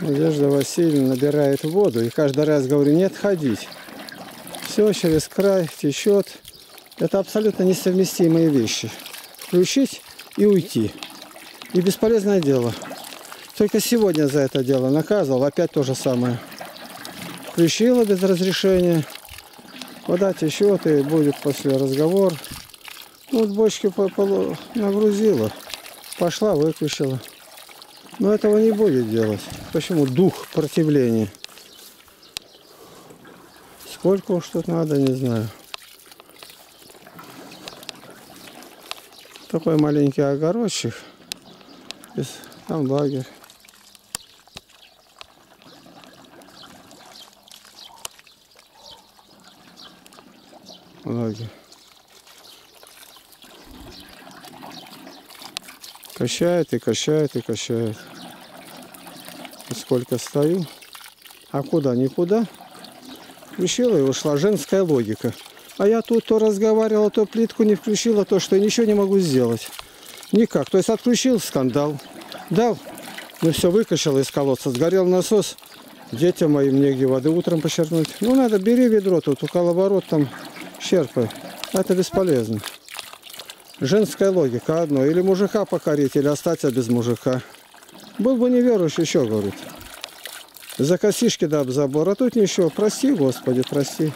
Надежда Васильевна набирает воду. И каждый раз говорю, не отходить. Все через край течет. Это абсолютно несовместимые вещи. Включить и уйти. И бесполезное дело. Только сегодня за это дело наказывал. Опять то же самое. Включила без разрешения. Вода течет и будет после разговор. Ну, вот бочки нагрузила. Пошла, выключила. Но этого не будет делать. Почему? Дух противления. Сколько уж тут надо, не знаю. Такой маленький огородчик. Там лагерь. Лагерь. Качает и качает и качает. И сколько стою. А куда? Никуда. Включила и ушла. Женская логика. А я тут то разговаривала, то плитку не включила, то что я ничего не могу сделать. Никак. То есть отключил скандал. Дал. Ну все, выкачал из колодца. Сгорел насос. Детям моим негде воды утром почерпнуть. Ну надо, бери ведро тут, у коловорот там черпай. Это бесполезно. Женская логика одно. Или мужика покорить, или остаться без мужика. Был бы неверующий, еще говорит. За косишки да об забор. А тут ничего. Прости, Господи, прости.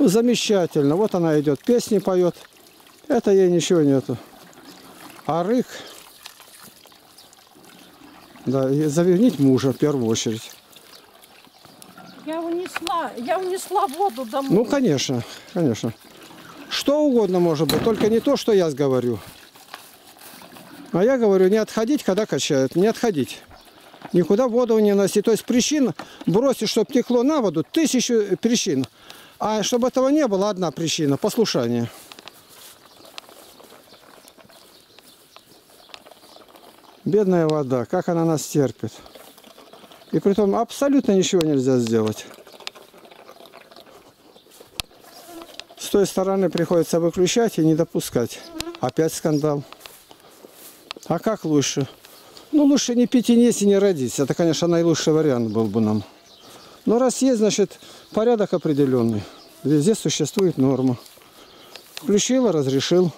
Замечательно. Вот она идет, песни поет. Это ей ничего нету. А рык... Да, завернить мужа в первую очередь. Я унесла, я унесла воду домой. Ну, конечно, конечно. Что угодно может быть, только не то, что я говорю. А я говорю, не отходить, когда качают, не отходить. Никуда воду не носить. То есть причин бросить, чтобы текло на воду, тысячу причин. А чтобы этого не было, одна причина – послушание. Бедная вода, как она нас терпит. И при том абсолютно ничего нельзя сделать. Той стороны приходится выключать и не допускать. Опять скандал. А как лучше? Ну, лучше не пить и не есть, и не родиться. Это, конечно, наилучший вариант был бы нам. Но раз есть, значит, порядок определенный. Везде существует норма. Включила, разрешил.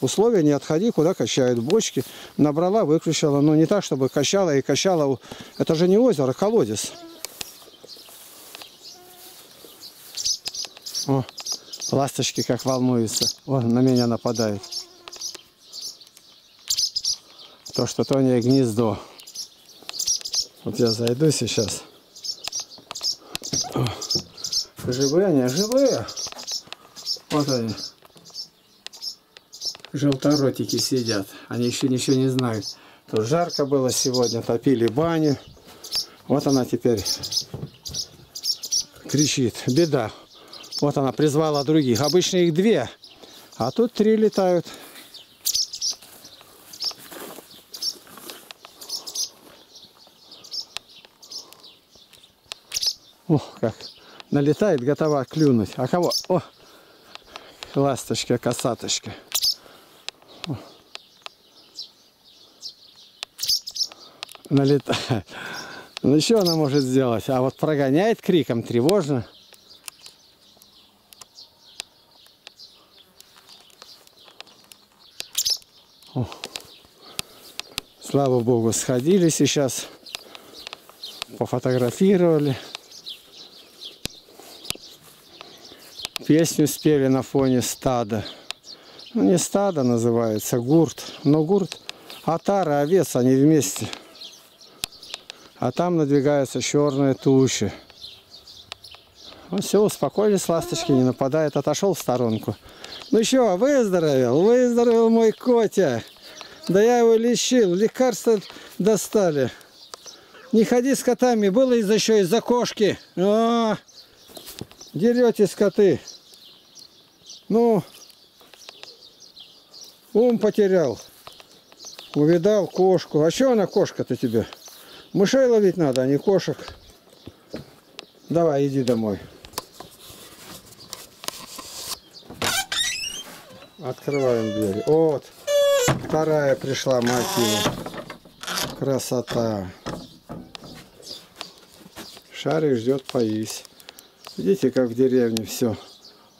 Условия не отходи, куда качают бочки. Набрала, выключила. Но не так, чтобы качала и качала. Это же не озеро, а колодец. О, Ласточки как волнуются. Вон на меня нападает. То, что то не гнездо. Вот я зайду сейчас. Живые они, живые. Вот они. Желторотики сидят. Они еще ничего не знают. Тут жарко было сегодня, топили бани. Вот она теперь кричит. Беда. Вот она призвала других. Обычно их две, а тут три летают. О, как налетает, готова клюнуть. А кого? О, ласточка, косаточка. О. Налетает. Ну, что она может сделать? А вот прогоняет криком тревожно. Слава Богу, сходили сейчас, пофотографировали. Песню спели на фоне стада. Ну, не стадо называется, гурт. Но гурт, отара, овец, они вместе. А там надвигается черная туча. Ну все, успокоились, ласточки не нападает, отошел в сторонку. Ну что, выздоровел, выздоровел мой котя. Да я его лечил, лекарства достали. Не ходи с котами, было из-за еще из-за кошки. О, деретесь коты. Ну, ум потерял. Увидал кошку. А что она кошка-то тебе? Мышей ловить надо, а не кошек. Давай, иди домой. Открываем дверь. Вот. Вторая пришла, мать. Красота. Шарик ждет поись. Видите, как в деревне все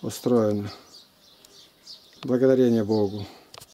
устроено. Благодарение Богу.